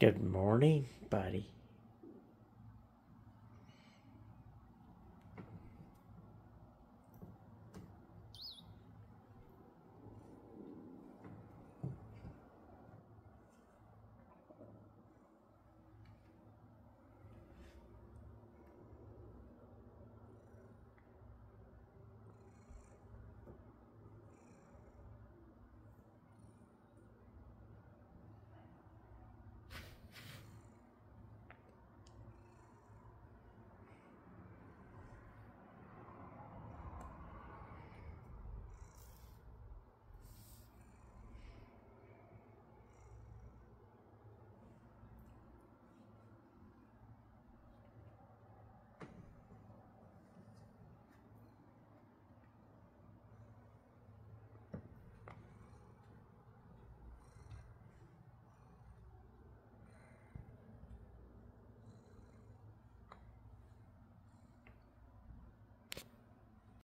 Good morning, buddy.